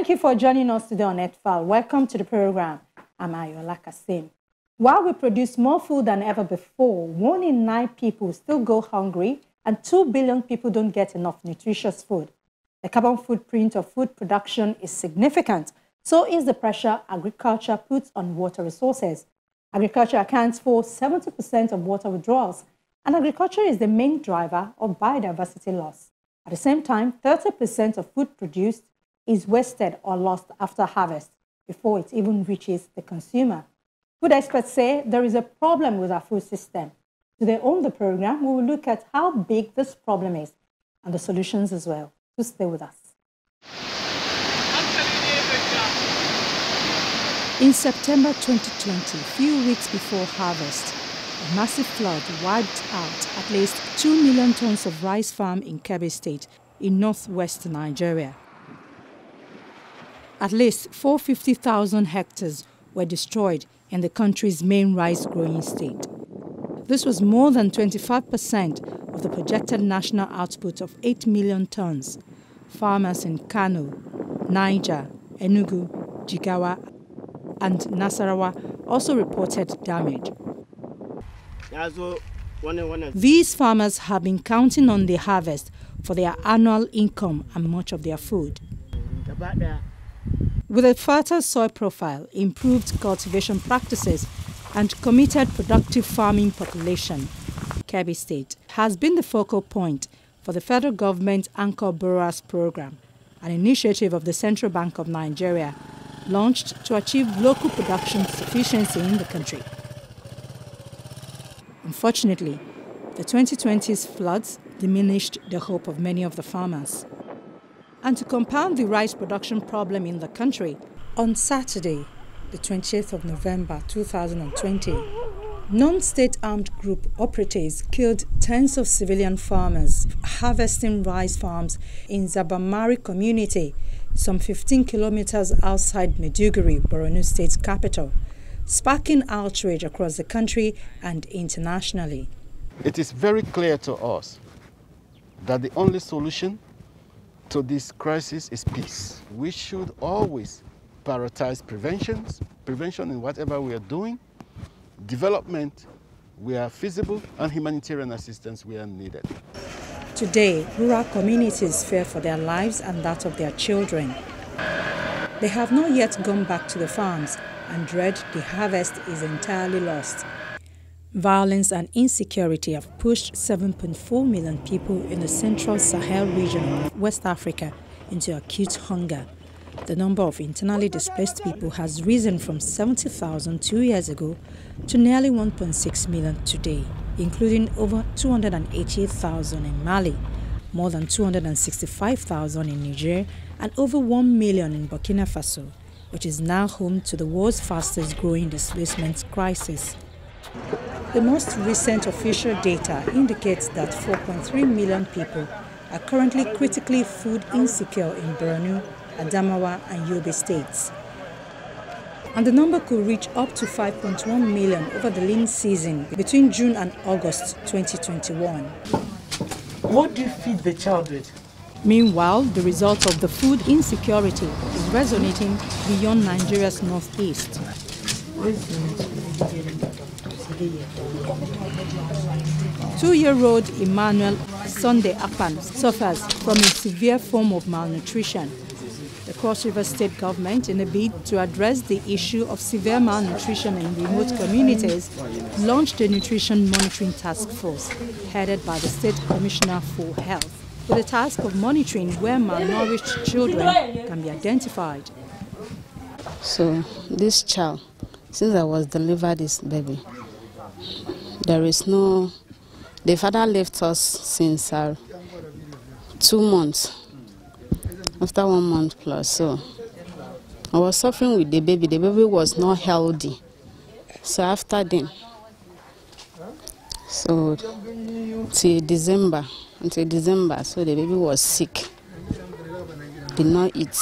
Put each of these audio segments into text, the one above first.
Thank you for joining us today on Earthfile. Welcome to the program. I'm Ayola Kasim. While we produce more food than ever before, one in nine people still go hungry and 2 billion people don't get enough nutritious food. The carbon footprint of food production is significant. So is the pressure agriculture puts on water resources. Agriculture accounts for 70% of water withdrawals, and agriculture is the main driver of biodiversity loss. At the same time, 30% of food produced is wasted or lost after harvest before it even reaches the consumer. Food experts say there is a problem with our food system. Today on the program, we will look at how big this problem is and the solutions as well. So stay with us. In September 2020, a few weeks before harvest, a massive flood wiped out at least 2 million tons of rice farm in Kebbi State in northwest Nigeria. At least 450,000 hectares were destroyed in the country's main rice growing state. This was more than 25% of the projected national output of 8 million tons. Farmers in Kano, Niger, Enugu, Jigawa, and Nasarawa also reported damage. These farmers have been counting on the harvest for their annual income and much of their food. With a fertile soil profile, improved cultivation practices, and committed productive farming population, Kebbi State has been the focal point for the federal government's Anchor Borrowers Program, an initiative of the Central Bank of Nigeria launched to achieve local production sufficiency in the country. Unfortunately, the 2020's floods diminished the hope of many of the farmers. And to compound the rice production problem in the country, on Saturday, the 20th of November 2020, non-state armed group operatives killed tens of civilian farmers harvesting rice farms in Zabamari community, some 15 kilometers outside Maiduguri, Borno State's capital, sparking outrage across the country and internationally. It is very clear to us that the only solution to this crisis is peace. We should always prioritize prevention, prevention in whatever we are doing, development where feasible, and humanitarian assistance where needed. Today, rural communities fear for their lives and that of their children. They have not yet gone back to the farms and dread the harvest is entirely lost. Violence and insecurity have pushed 7.4 million people in the central Sahel region of West Africa into acute hunger. The number of internally displaced people has risen from 70,000 two years ago to nearly 1.6 million today, including over 288,000 in Mali, more than 265,000 in Niger, and over 1 million in Burkina Faso, which is now home to the world's fastest growing displacement crisis. The most recent official data indicates that 4.3 million people are currently critically food insecure in Borno, Adamawa and Yobe states. And the number could reach up to 5.1 million over the lean season between June and August 2021. What do you feed the child with? Meanwhile, the result of the food insecurity is resonating beyond Nigeria's northeast. Two-year-old Emmanuel Sunday Akpan suffers from a severe form of malnutrition. The Cross River State government, in a bid to address the issue of severe malnutrition in remote communities, launched a nutrition monitoring task force headed by the State Commissioner for Health, with the task of monitoring where malnourished children can be identified. So this child, since I was delivered this baby, there is no. The father left us since uh, two months. After one month plus, so I was suffering with the baby. The baby was not healthy. So after then, so till December, until December, so the baby was sick. Did not eat.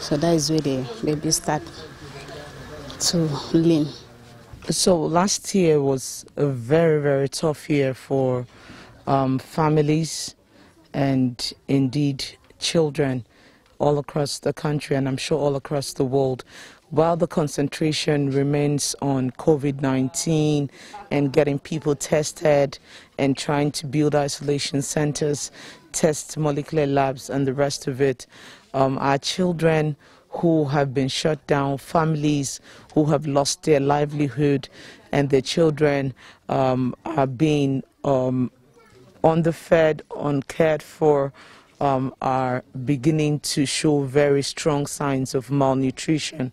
So that is where the baby started to lean. So last year was a very, very tough year for um, families and indeed children all across the country and I'm sure all across the world. While the concentration remains on COVID 19 and getting people tested and trying to build isolation centers, test molecular labs, and the rest of it, um, our children who have been shut down, families who have lost their livelihood, and their children um, are being um, underfed, uncared for, um, are beginning to show very strong signs of malnutrition.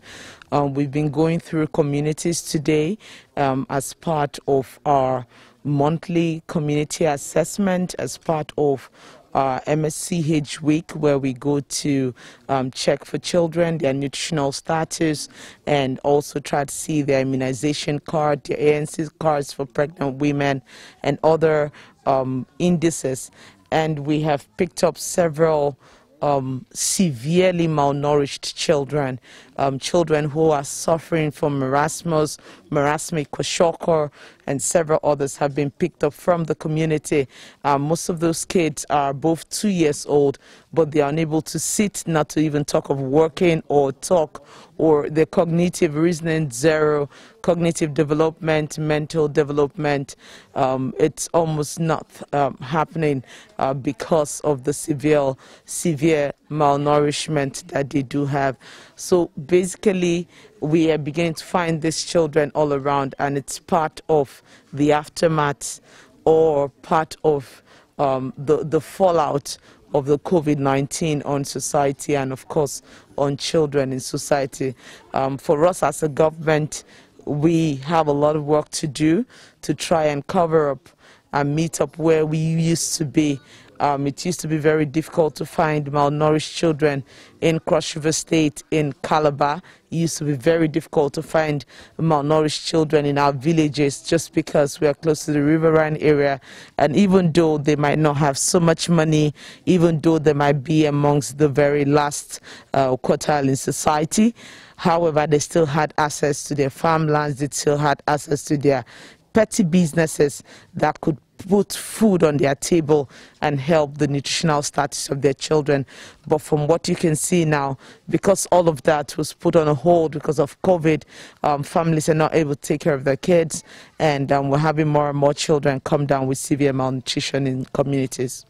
Um, we've been going through communities today um, as part of our monthly community assessment, as part of uh, MNCH week where we go to um, check for children, their nutritional status, and also try to see their immunization card, their ANC cards for pregnant women, and other um, indices. And we have picked up several um, severely malnourished children, um, children who are suffering from marasmus, marasmic kwashiorkor, and several others have been picked up from the community. Um, most of those kids are both two years old, but they are unable to sit, not to even talk of working or talk, or their cognitive reasoning zero, cognitive development, mental development. Um, it's almost not um, happening uh, because of the severe, severe malnourishment that they do have. So basically, we are beginning to find these children all around, and it's part of the aftermath or part of um, the, the fallout of the COVID 19 on society and, of course, on children in society. Um, for us as a government, we have a lot of work to do to try and cover up and meet up where we used to be um, it used to be very difficult to find malnourished children in Cross River State, in Calabar. It used to be very difficult to find malnourished children in our villages just because we are close to the riverine area. And even though they might not have so much money, even though they might be amongst the very last uh, quartile in society, however, they still had access to their farmlands, they still had access to their petty businesses that could put food on their table and help the nutritional status of their children. But from what you can see now, because all of that was put on a hold because of COVID, um, families are not able to take care of their kids, and um, we're having more and more children come down with severe malnutrition in communities.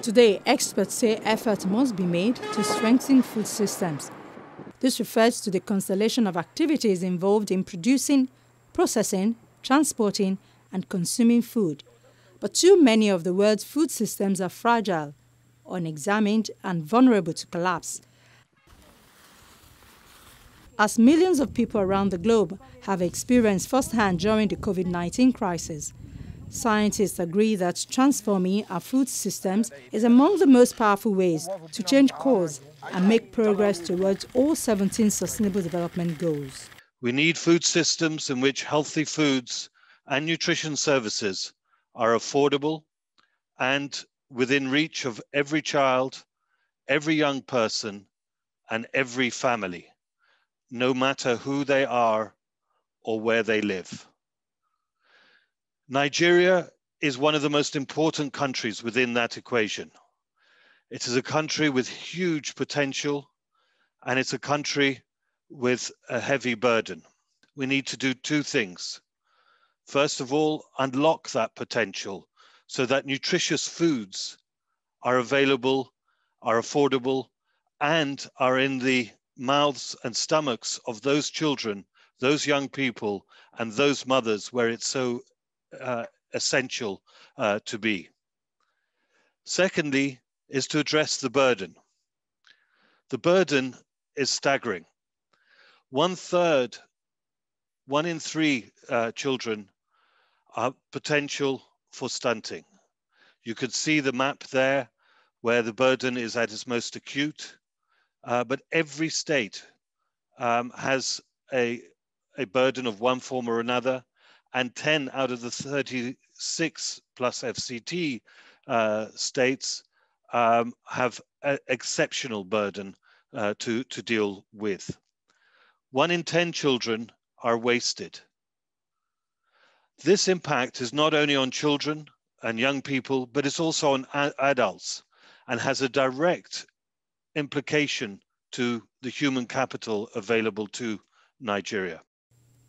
Today, experts say effort must be made to strengthen food systems. This refers to the constellation of activities involved in producing, processing, transporting, and consuming food. But too many of the world's food systems are fragile, unexamined, and vulnerable to collapse. As millions of people around the globe have experienced firsthand during the COVID 19 crisis, scientists agree that transforming our food systems is among the most powerful ways to change course and make progress towards all 17 Sustainable Development Goals. We need food systems in which healthy foods and nutrition services are affordable and within reach of every child, every young person, and every family, no matter who they are or where they live. Nigeria is one of the most important countries within that equation. It is a country with huge potential and it's a country with a heavy burden. We need to do two things. First of all, unlock that potential so that nutritious foods are available, are affordable, and are in the mouths and stomachs of those children, those young people, and those mothers where it's so uh, essential uh, to be. Secondly, is to address the burden. The burden is staggering. One third, one in three uh, children are potential for stunting. You could see the map there where the burden is at its most acute, uh, but every state um, has a, a burden of one form or another, and 10 out of the 36 plus FCT uh, states um, have an exceptional burden uh, to, to deal with. One in 10 children are wasted. This impact is not only on children and young people, but it's also on adults. and has a direct implication to the human capital available to Nigeria.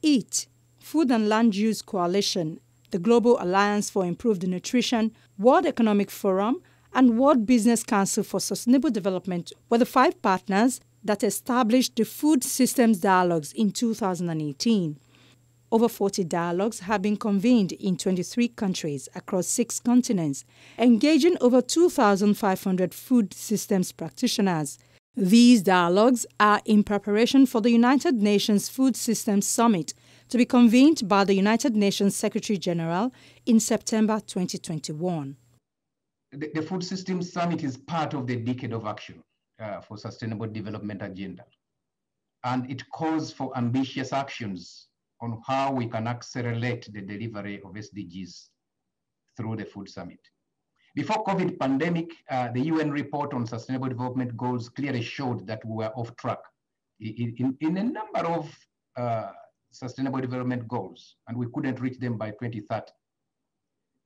EAT, Food and Land Use Coalition, the Global Alliance for Improved Nutrition, World Economic Forum, and World Business Council for Sustainable Development were the five partners that established the Food Systems Dialogues in 2018. Over 40 dialogues have been convened in 23 countries across six continents, engaging over 2,500 food systems practitioners. These dialogues are in preparation for the United Nations Food Systems Summit to be convened by the United Nations Secretary General in September 2021. The, the Food Systems Summit is part of the Decade of Action uh, for Sustainable Development Agenda. And it calls for ambitious actions on how we can accelerate the delivery of SDGs through the Food Summit. Before COVID pandemic, uh, the UN report on Sustainable Development Goals clearly showed that we were off track in, in, in a number of uh, Sustainable Development Goals, and we couldn't reach them by 2030.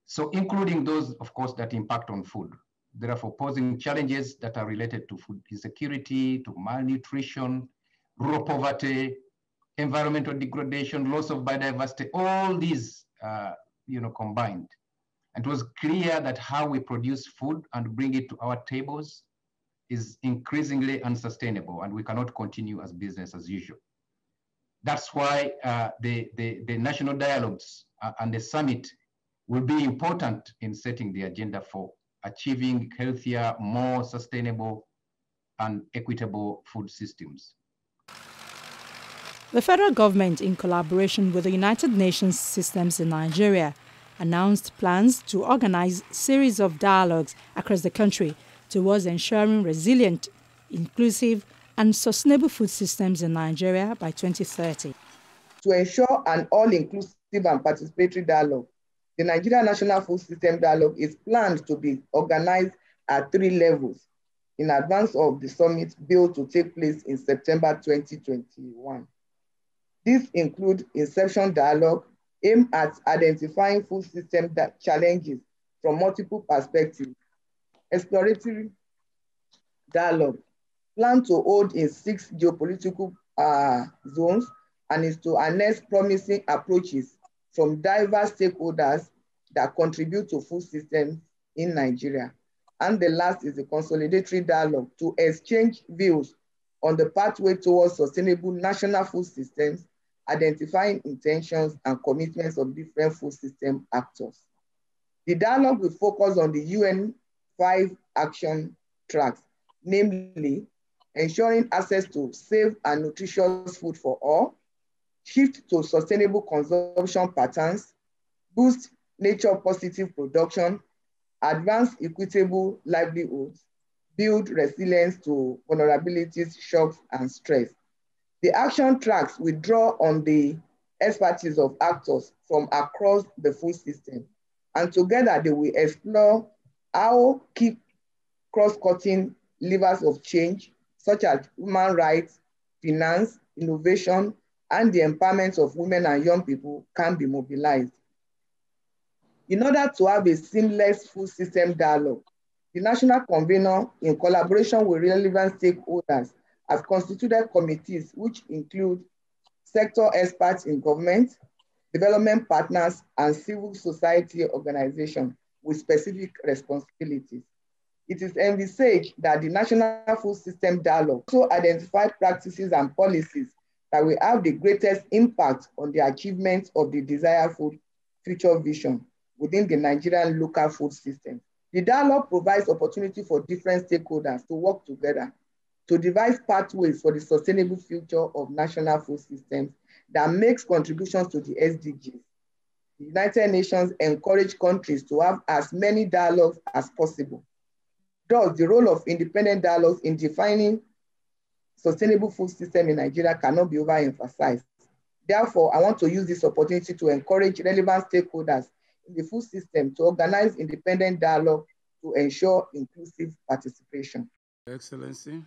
So including those, of course, that impact on food. Therefore, posing challenges that are related to food insecurity, to malnutrition, rural poverty, environmental degradation, loss of biodiversity, all these, uh, you know, combined. And it was clear that how we produce food and bring it to our tables is increasingly unsustainable and we cannot continue as business as usual. That's why uh, the, the, the, national dialogues uh, and the summit will be important in setting the agenda for achieving healthier, more sustainable and equitable food systems. The federal government, in collaboration with the United Nations Systems in Nigeria, announced plans to organize series of dialogues across the country towards ensuring resilient, inclusive, and sustainable food systems in Nigeria by 2030. To ensure an all-inclusive and participatory dialogue, the Nigeria National Food System Dialogue is planned to be organized at three levels in advance of the summit bill to take place in September 2021. These include Inception Dialogue, aimed at identifying food system challenges from multiple perspectives, exploratory dialogue, planned to hold in six geopolitical uh, zones and is to harness promising approaches from diverse stakeholders that contribute to food systems in Nigeria. And the last is the consolidatory dialogue to exchange views on the pathway towards sustainable national food systems identifying intentions and commitments of different food system actors. The dialogue will focus on the UN five action tracks, namely ensuring access to safe and nutritious food for all, shift to sustainable consumption patterns, boost nature positive production, advance equitable livelihoods, build resilience to vulnerabilities, shocks, and stress. The action tracks will draw on the expertise of actors from across the food system. And together they will explore how keep cross-cutting levers of change, such as human rights, finance, innovation, and the empowerment of women and young people can be mobilized. In order to have a seamless food system dialogue, the national convener, in collaboration with relevant stakeholders, have constituted committees which include sector experts in government, development partners, and civil society organizations with specific responsibilities. It is envisaged that the National Food System Dialogue also identify practices and policies that will have the greatest impact on the achievement of the desired food future vision within the Nigerian local food system. The dialogue provides opportunity for different stakeholders to work together to devise pathways for the sustainable future of national food systems that makes contributions to the SDGs. The United Nations encourage countries to have as many dialogues as possible. Thus, the role of independent dialogues in defining sustainable food system in Nigeria cannot be overemphasized. Therefore, I want to use this opportunity to encourage relevant stakeholders in the food system to organize independent dialogue to ensure inclusive participation. Excellency,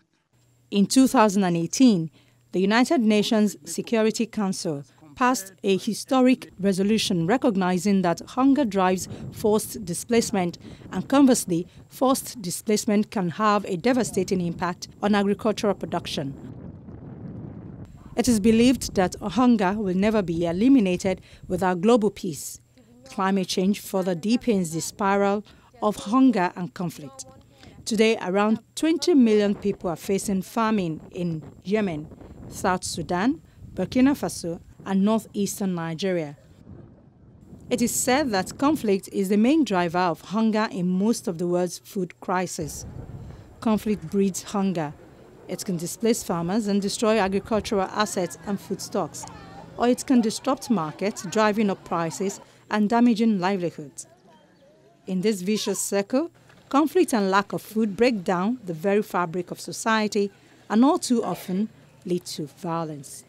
in 2018, the United Nations Security Council passed a historic resolution recognizing that hunger drives forced displacement, and conversely, forced displacement can have a devastating impact on agricultural production. It is believed that hunger will never be eliminated without global peace. Climate change further deepens the spiral of hunger and conflict. Today, around 20 million people are facing famine in Yemen, South Sudan, Burkina Faso, and northeastern Nigeria. It is said that conflict is the main driver of hunger in most of the world's food crisis. Conflict breeds hunger. It can displace farmers and destroy agricultural assets and food stocks, or it can disrupt markets, driving up prices and damaging livelihoods. In this vicious circle, conflict and lack of food break down the very fabric of society and all too often lead to violence.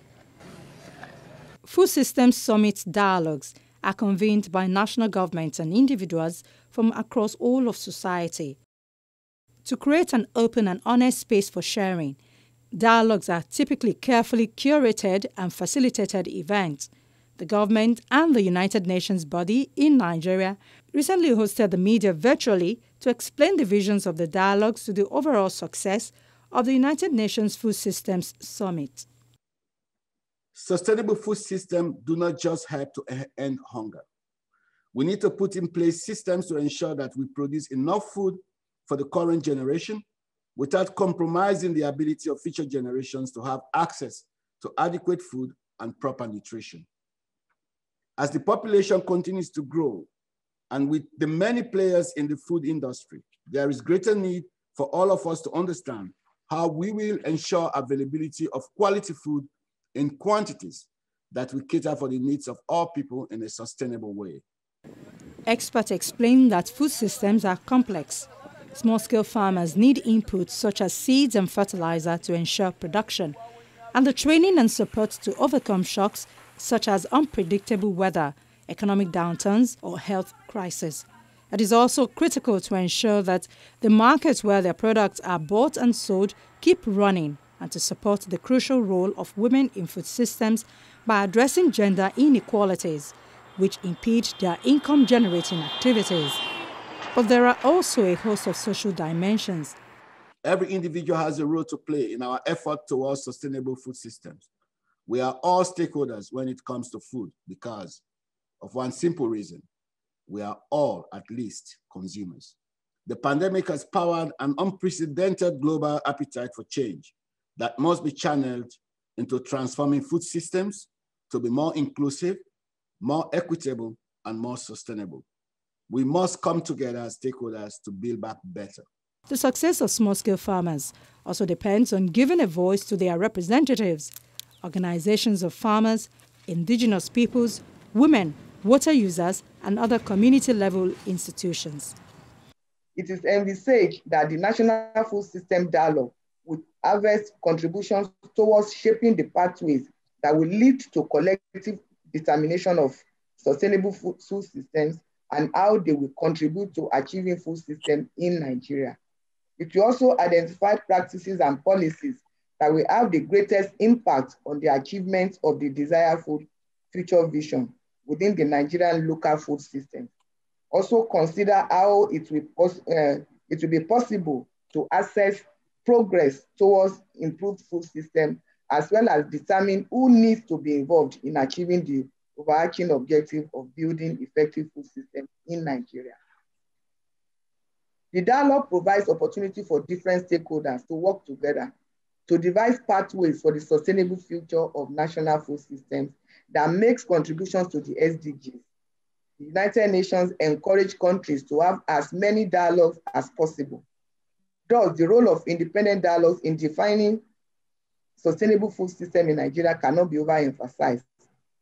Food Systems Summit dialogues are convened by national governments and individuals from across all of society. To create an open and honest space for sharing, dialogues are typically carefully curated and facilitated events. The government and the United Nations body in Nigeria recently hosted the media virtually to explain the visions of the dialogues to the overall success of the United Nations Food Systems Summit. Sustainable food systems do not just help to end hunger. We need to put in place systems to ensure that we produce enough food for the current generation without compromising the ability of future generations to have access to adequate food and proper nutrition. As the population continues to grow, and with the many players in the food industry, there is greater need for all of us to understand how we will ensure availability of quality food in quantities that will cater for the needs of all people in a sustainable way. Experts explain that food systems are complex. Small-scale farmers need inputs such as seeds and fertilizer to ensure production, and the training and support to overcome shocks such as unpredictable weather, economic downturns, or health crises. It is also critical to ensure that the markets where their products are bought and sold keep running and to support the crucial role of women in food systems by addressing gender inequalities, which impede their income generating activities. But there are also a host of social dimensions. Every individual has a role to play in our effort towards sustainable food systems. We are all stakeholders when it comes to food because of one simple reason we are all at least consumers. The pandemic has powered an unprecedented global appetite for change that must be channeled into transforming food systems to be more inclusive, more equitable, and more sustainable. We must come together as stakeholders to build back better. The success of small-scale farmers also depends on giving a voice to their representatives, organizations of farmers, indigenous peoples, women, water users, and other community-level institutions. It is envisaged that the National Food System Dialogue would harvest contributions towards shaping the pathways that will lead to collective determination of sustainable food systems and how they will contribute to achieving food system in Nigeria. It will also identify practices and policies that will have the greatest impact on the achievement of the desired food future vision within the Nigerian local food system. Also consider how it will, uh, it will be possible to assess progress towards improved food system, as well as determine who needs to be involved in achieving the overarching objective of building effective food systems in Nigeria. The dialogue provides opportunity for different stakeholders to work together to devise pathways for the sustainable future of national food systems that makes contributions to the SDGs. The United Nations encourage countries to have as many dialogues as possible. Thus, the role of independent dialogues in defining sustainable food system in Nigeria cannot be overemphasized.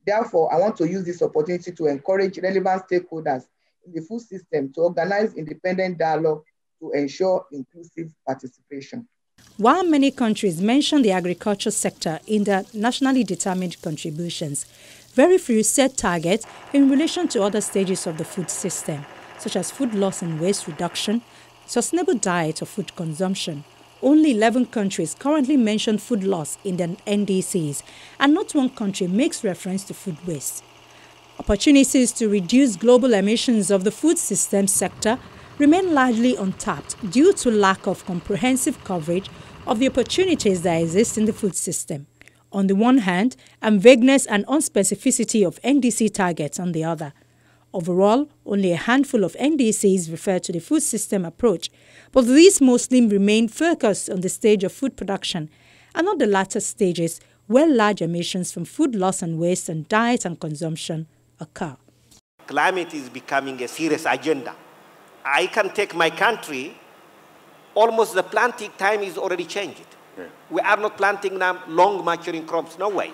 Therefore, I want to use this opportunity to encourage relevant stakeholders in the food system to organize independent dialogue to ensure inclusive participation. While many countries mention the agriculture sector in their nationally determined contributions, very few set targets in relation to other stages of the food system, such as food loss and waste reduction, sustainable diet or food consumption, only 11 countries currently mention food loss in the NDCs, and not one country makes reference to food waste. Opportunities to reduce global emissions of the food system sector remain largely untapped due to lack of comprehensive coverage of the opportunities that exist in the food system on the one hand and vagueness and unspecificity of NDC targets on the other. Overall, only a handful of NDCs refer to the food system approach, but these mostly remain focused on the stage of food production and not the latter stages where large emissions from food loss and waste and diet and consumption occur. Climate is becoming a serious agenda. I can take my country, almost the planting time is already changed. Yeah. We are not planting now long maturing crops, no way.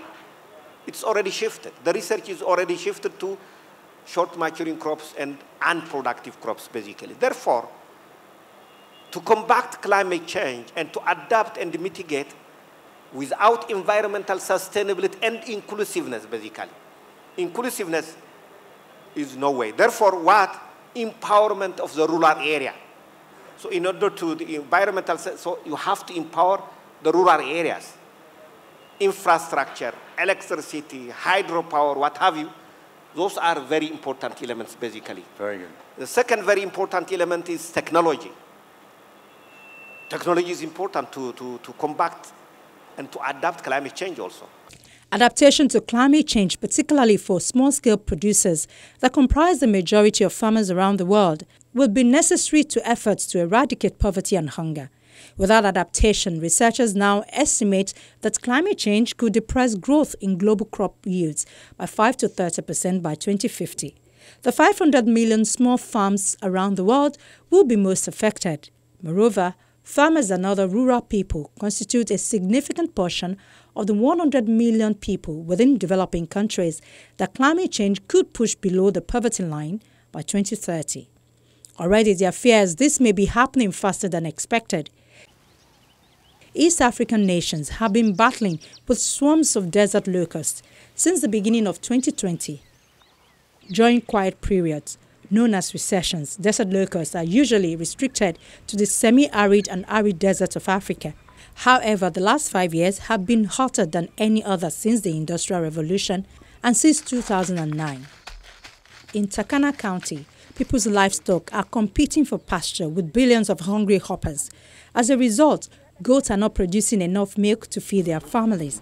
It's already shifted. The research is already shifted to short maturing crops and unproductive crops, basically. Therefore, to combat climate change and to adapt and mitigate without environmental sustainability and inclusiveness, basically. Inclusiveness is no way. Therefore, what? Empowerment of the rural area. So in order to the environmental, so you have to empower the rural areas. Infrastructure, electricity, hydropower, what have you, those are very important elements, basically. Very good. The second very important element is technology. Technology is important to, to, to combat and to adapt climate change also. Adaptation to climate change, particularly for small-scale producers that comprise the majority of farmers around the world, will be necessary to efforts to eradicate poverty and hunger. Without adaptation, researchers now estimate that climate change could depress growth in global crop yields by 5 to 30 percent by 2050. The 500 million small farms around the world will be most affected. Moreover, farmers and other rural people constitute a significant portion of the 100 million people within developing countries that climate change could push below the poverty line by 2030. Already there are fears this may be happening faster than expected East African nations have been battling with swarms of desert locusts since the beginning of 2020. During quiet periods, known as recessions, desert locusts are usually restricted to the semi-arid and arid deserts of Africa. However, the last five years have been hotter than any other since the Industrial Revolution and since 2009. In Turkana County, people's livestock are competing for pasture with billions of hungry hoppers. As a result, goats are not producing enough milk to feed their families.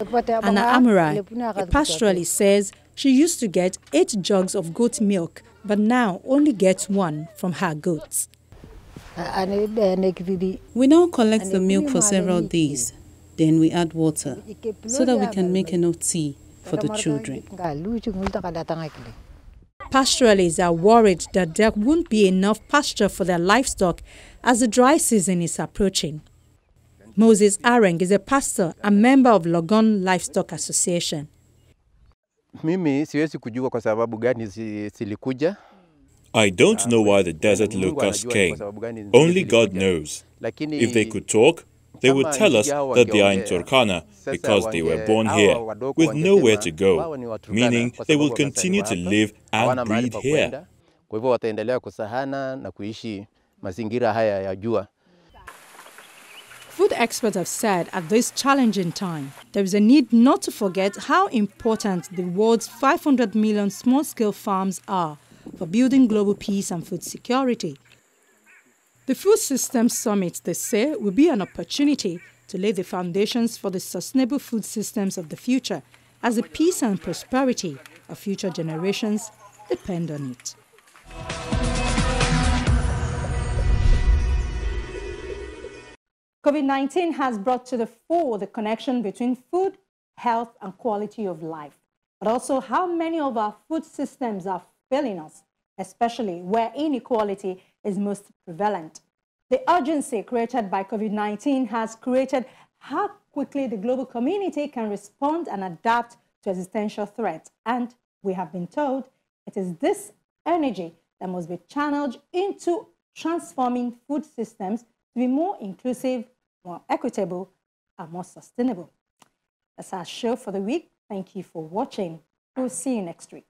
Anna Amurai, a pastoralist, says she used to get eight jugs of goat milk, but now only gets one from her goats. We now collect the milk for several days. Then we add water so that we can make enough tea for the children. Pastoralists are worried that there won't be enough pasture for their livestock as the dry season is approaching. Moses Areng is a pastor and member of Logon Livestock Association. Mimi siwezi kujua kwa sababu gani zilikuja. I don't know why the desert locusts came. Only God knows. If they could talk, they would tell us that they are in Turkana because they were born here, with nowhere to go, meaning they will continue to live and breed here. Kwa hivyo wataendelea kusahana na kuishi mazingira haya ya jua. Food experts have said at this challenging time, there is a need not to forget how important the world's 500 million small-scale farms are for building global peace and food security. The Food Systems Summit, they say, will be an opportunity to lay the foundations for the sustainable food systems of the future as the peace and prosperity of future generations depend on it. COVID 19 has brought to the fore the connection between food, health, and quality of life, but also how many of our food systems are failing us, especially where inequality is most prevalent. The urgency created by COVID 19 has created how quickly the global community can respond and adapt to existential threats. And we have been told it is this energy that must be channeled into transforming food systems to be more inclusive, more equitable, and more sustainable. That's our show for the week. Thank you for watching. We'll see you next week.